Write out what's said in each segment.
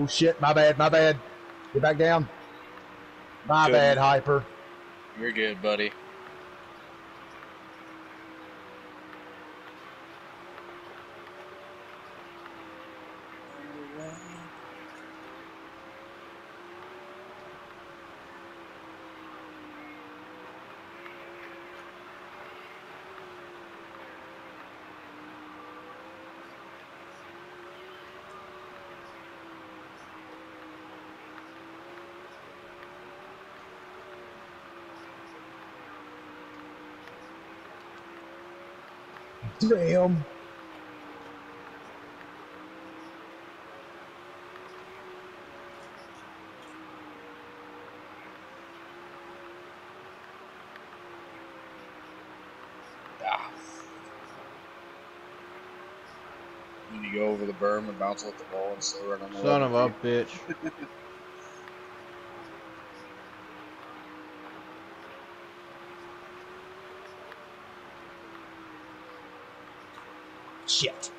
Whoa, shit, my bad, my bad. Get back down. My Good. bad, Hyper. You're good, buddy. Damn. Ah. When you go over the berm and bounce off the ball and still run on the Son of a bitch. Shit.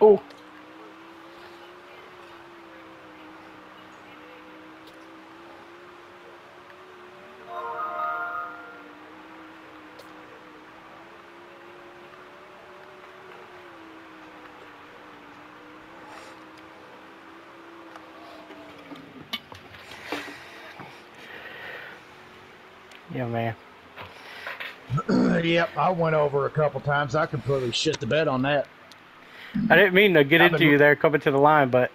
Oh, yeah, man. yep, I went over a couple times. I completely shit the bed on that. I didn't mean to get I've into been- you there coming to the line, but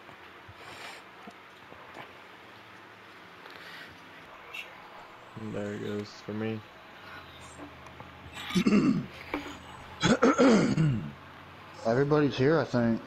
there it goes for me. Everybody's here, I think.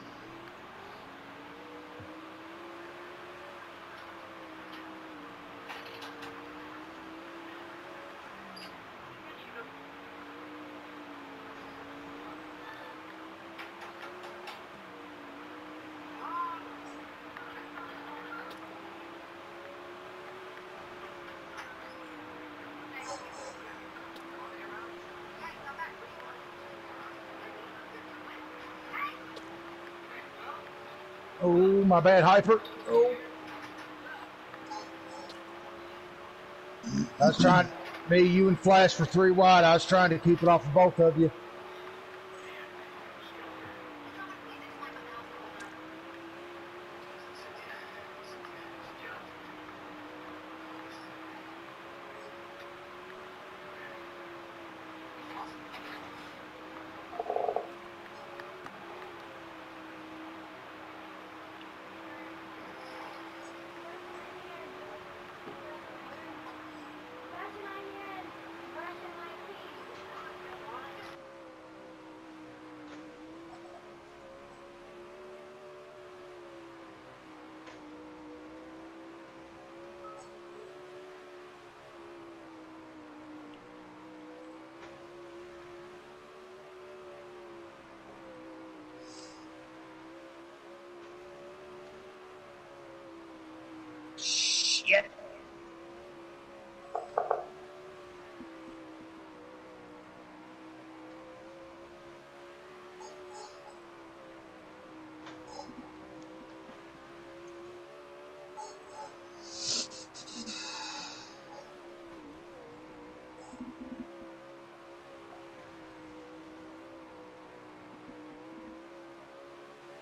Oh, my bad, Hyper. Oh. I was trying, me, you, and Flash for three wide. I was trying to keep it off of both of you. shit.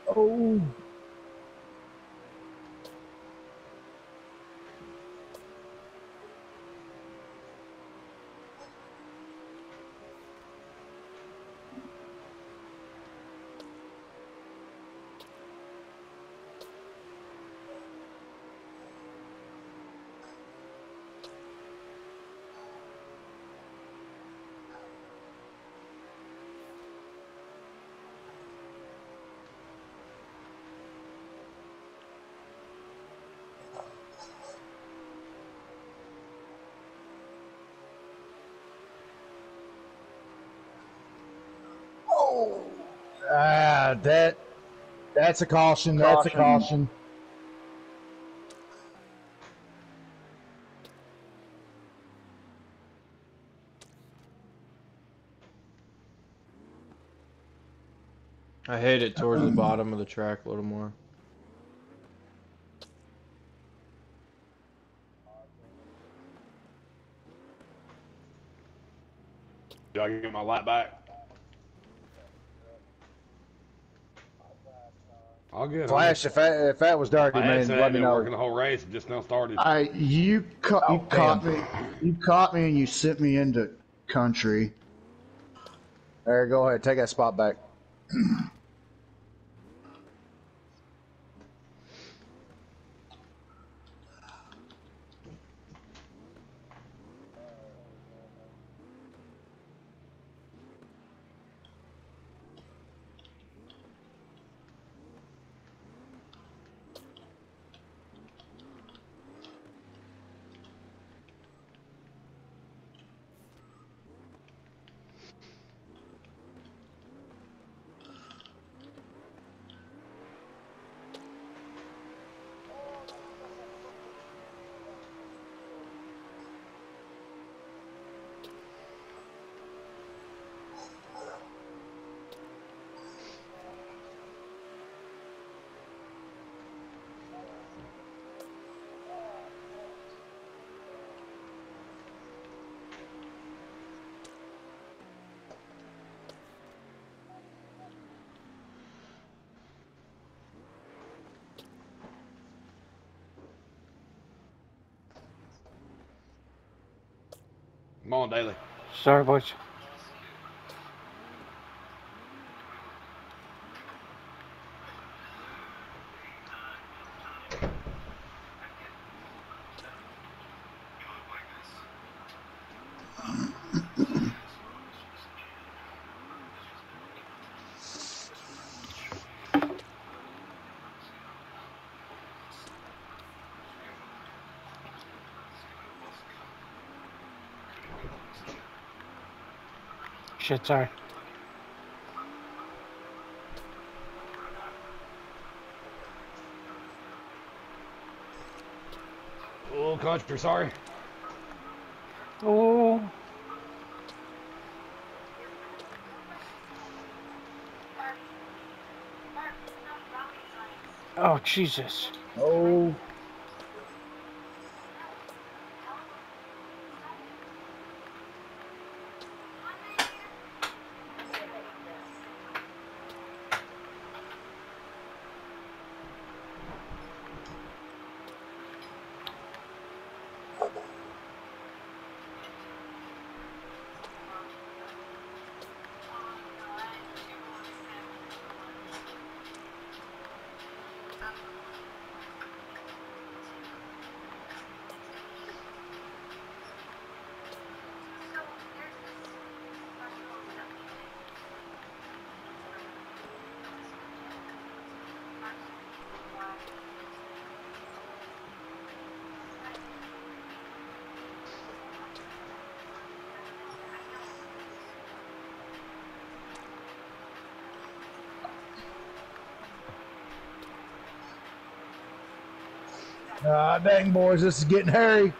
Oh. Ah, that that's a caution. That's a Caution. caution. I hate it towards the bottom of the track a little more. Do I get my light back? All good. Flash, if that if that was dark, My man, headset let ain't me been know. working the whole race. It just now started. I you ca- you Oh, caught me. You caught me and you sent me into country. There, go ahead, take that spot back. Come on, Daly. Sorry, boys. Shit, sorry. Oh, country, sorry. Oh. Oh, Jesus. Oh, ah, dang, boys, this is getting hairy.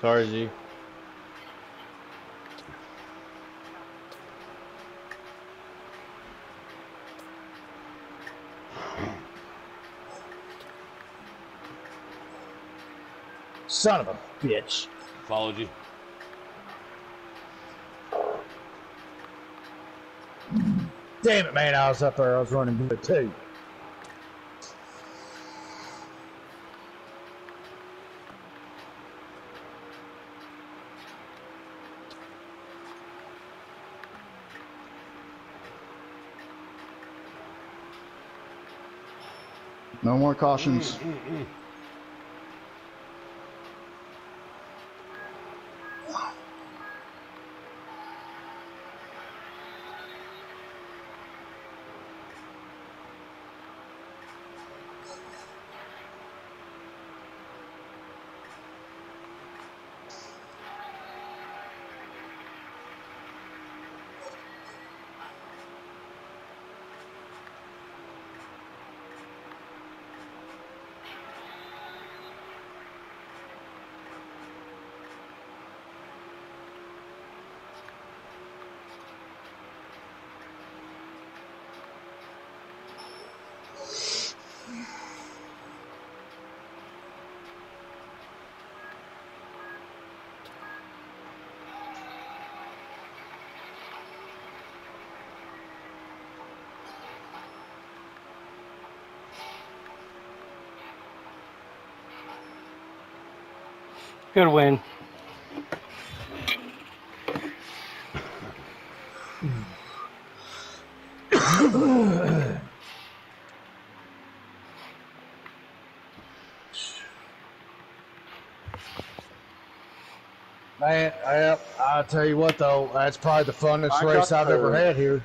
Sorry, Z. Son of a bitch. Followed you. Damn it, man. I was up there. I was running good too. No more cautions. Mm, mm, mm. Good win. Man, I, I tell you what though, that's probably the funnest I race I've ever had here.